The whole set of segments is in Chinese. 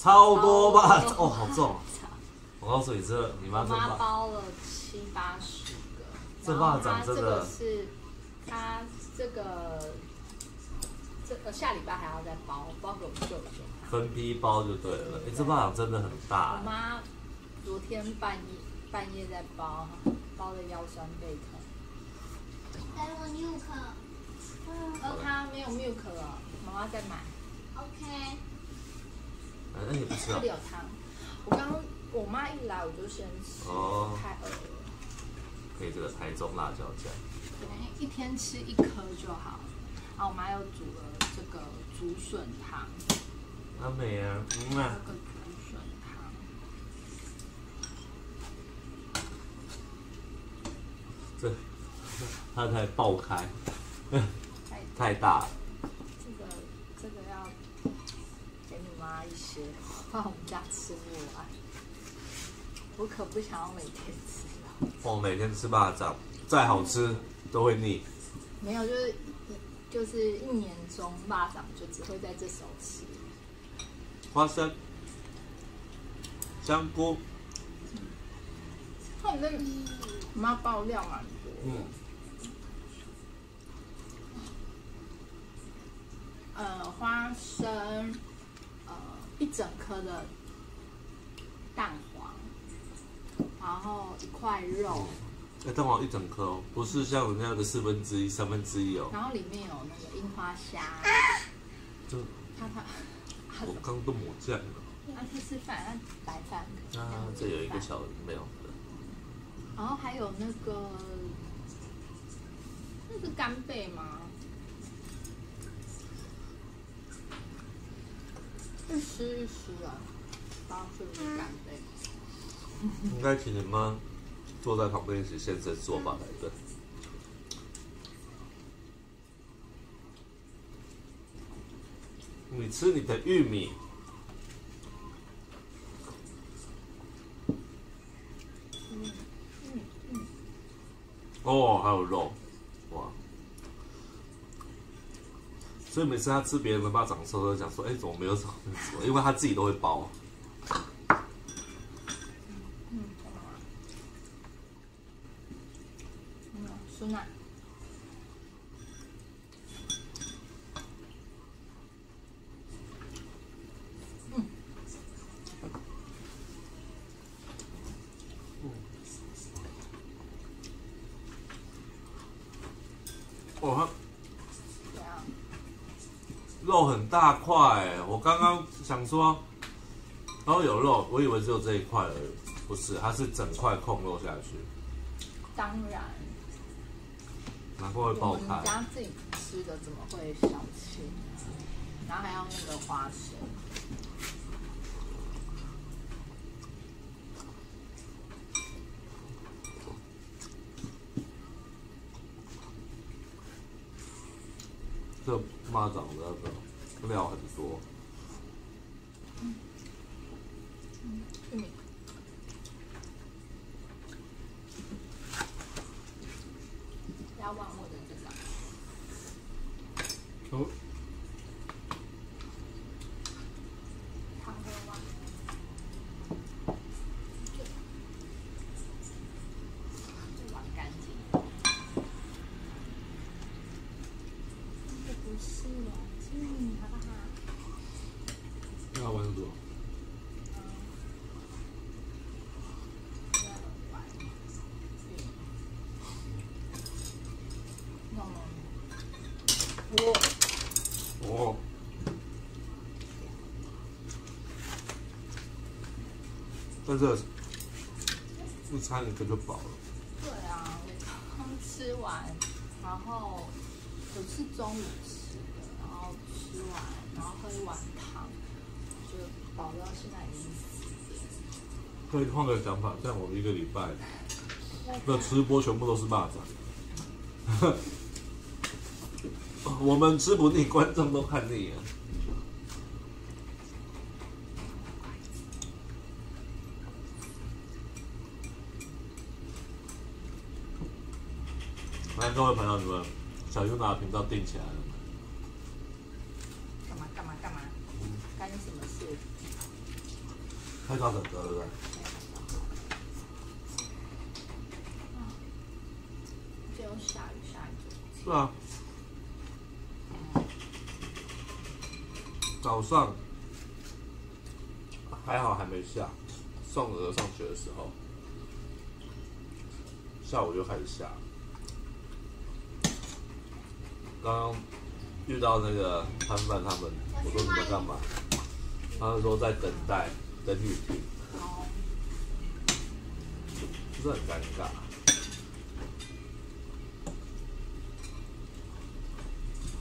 超多吧哦，好重！我告诉你，这你妈我妈这，包了七八十个，这然后蚂蚱真的它这个是它这个这个下礼拜还要再包，包给我们舅舅。分批包就对了。哎，这霸掌真的很大我，妈昨天半夜半夜在包，包的腰酸背痛。给我 Nuke。呃，她没有 milk 了，妈妈在买，OK。哎，那你不吃啊这里？有汤。我刚我妈一来我就先吃，哦太饿了。可以这个台中辣椒酱，对，一天吃一颗就好。然后我妈又煮了这个竹笋汤，阿美啊，嗯这啊，个竹笋汤。这 它才爆开，太 太大了。这个这个要给你妈一些，怕我们家吃不完。我可不想要每天吃到。我每天吃霸掌，再好吃都会腻。没有，就是一就是一年中蚂蚱就只会在这时候吃。花生、香菇，他们那我妈爆料蛮多。嗯，呃，花生，呃，一整颗的蛋黄，然后一块肉，哎，蛋黄一整颗哦，不是像人家的四分之一、三分之一哦。然后里面有那个樱花虾，这它它它我刚都抹酱了。那是吃饭，那白饭。啊，这有一个小没有的，然后还有那个，那是干贝吗？一丝一丝啊，不知道是不是干贝。应该请你妈坐在旁边一起现身说法才对。你吃你的玉米，哦，还有肉，哇！所以每次他吃别人的巴掌的时候，都讲说：“哎，怎么没有什么？因为他自己都会包。嗯，嗯，酥奶。嗯，哦，对啊，它肉很大块哎！我刚刚想说，然后有肉，我以为只有这一块而已，不是，它是整块控肉下去，当然，难怪会爆我们。家自己吃的怎么会小气呢？然后还要那个花生。这蚂蚱的资料很多，玉米。不要忘我的这个哦，汤喝完。这碗干净。这不是碗净，好不好？要玩多。我哦，但是午餐一个就饱了。对啊，我刚吃完，然后我是中午吃的，然后吃完，然后喝一碗汤，就饱到现在已经。可以换个想法，像我们一个礼拜那吃播全部都是蚂蚱，我们吃不腻，观众都看腻了。来，各位朋友，你们小娜的频道定起来了吗？干嘛干嘛干嘛？干你什么事？开高等歌对不对？只有下雨下雨。是啊。早上还好还没下，送儿上学的时候，下午就开始下。刚刚遇到那个摊贩他们，我说你们干嘛？他们说在等待等雨停，哦，不是很尴尬。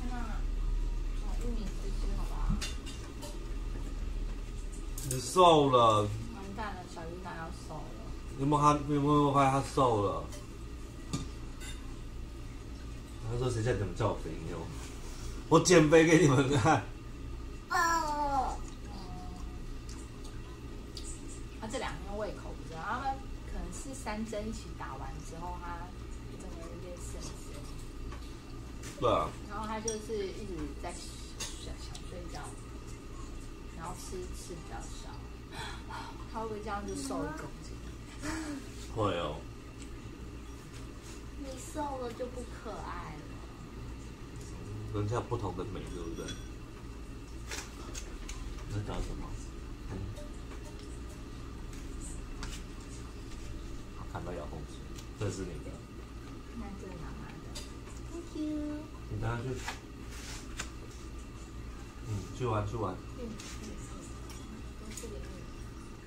那哦玉米吃吃好不好？你瘦了，完蛋了，小鱼蛋要瘦了。你有没有看？你有没有发现他瘦了？他说谁叫你们叫我肥妞？我减肥给你们看。哦，他这两天胃口不知道，他们可能是三针一起打完之后，他整个有点神神，对啊，然后他就是一直在想想睡觉，然后吃吃比较少，他会不会这样就瘦一公斤？会哦。你瘦了就不可爱了。人家有不同的美，对不对？那叫什么？看到遥控器，这是你的，那这是妈妈的，Thank you。你等下去。嗯，去玩去玩。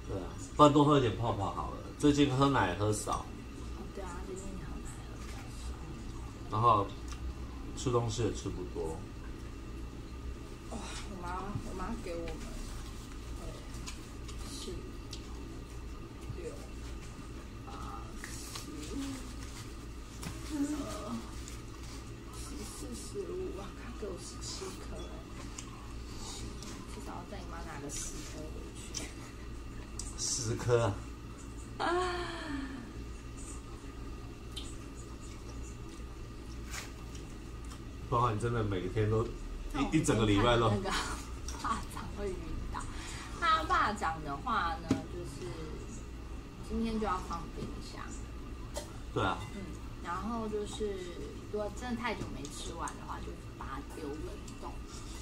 对啊，不然多喝一点泡泡好了。最近喝奶喝少，哦，对啊，最近喝奶。然后吃东西也吃不多。哇，我妈我妈给我们，呃，四、六、八、十、呃，十四、十五，哇，她给我十七颗哎，至少要带你妈拿个十颗回去。十颗啊！不然你真的每天都一一整个礼拜都那个 霸掌会晕倒。它霸掌的话呢，就是今天就要放冰箱，对啊，嗯，然后就是如果真的太久没吃完的话，就把它丢冷冻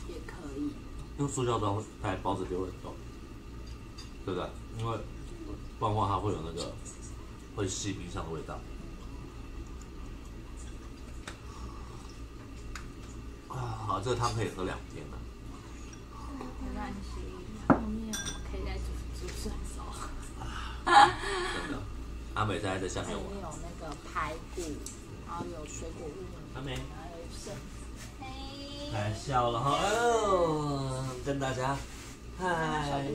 也可以。用塑胶袋袋包着丢冷冻，对不对？因为不然的话它会有那个会吸冰箱的味道。啊，好，这个汤可以喝两天了。没关系，后面我们可以再煮煮顺手。真的。阿美在在下面它里面玩，有那个排骨，然后有水果玉米，阿美然后有剩。嘿，来笑了哈，哦，跟大家小嗨。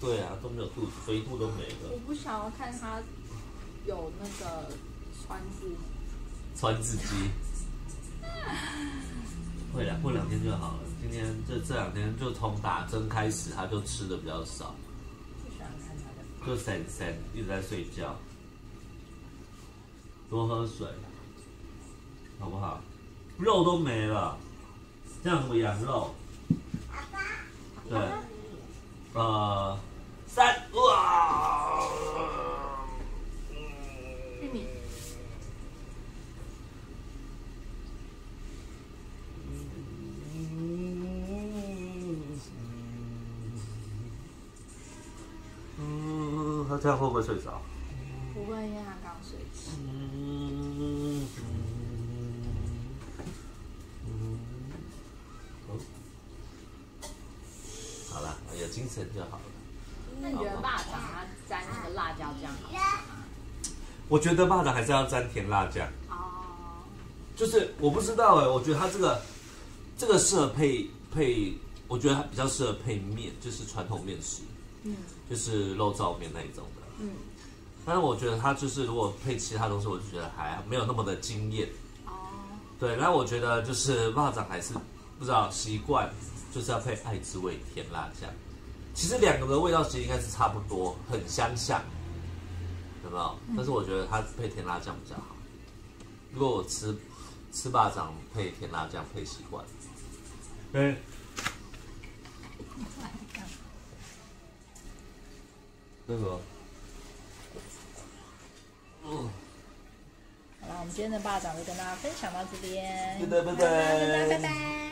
对啊，都没有肚子，肥肚都没了我，不想要看他有那个穿字，穿字肌。会两过两天就好了，今天这这两天就从打针开始，他就吃的比较少，不喜欢看它的。就散散一直在睡觉，多喝水，好不好？肉都没了，这样怎么养肉？对，呃，三哇，玉米，嗯，他这样会不会睡着？不会，因为它刚睡醒。嗯，精神就好了。那你觉得霸掌它沾那个辣椒酱好吃吗？我觉得蚂蚱还是要沾甜辣酱，哦，就是我不知道哎，我觉得它这个这个适合配配，我觉得它比较适合配面，就是传统面食，嗯就是肉燥面那一种的。嗯，但是我觉得它就是如果配其他东西，我就觉得还没有那么的惊艳。哦，对，那我觉得就是蚂蚱还是不知道习惯，就是要配爱滋味甜辣酱。其实两个的味道其实应该是差不多，很相像，有没有？但是我觉得它配甜辣酱比较好。如果我吃吃霸掌配甜辣酱配习惯，对、欸。那个，嗯，好了，我们今天的霸掌就跟大家分享到这边，拜拜拜拜拜拜。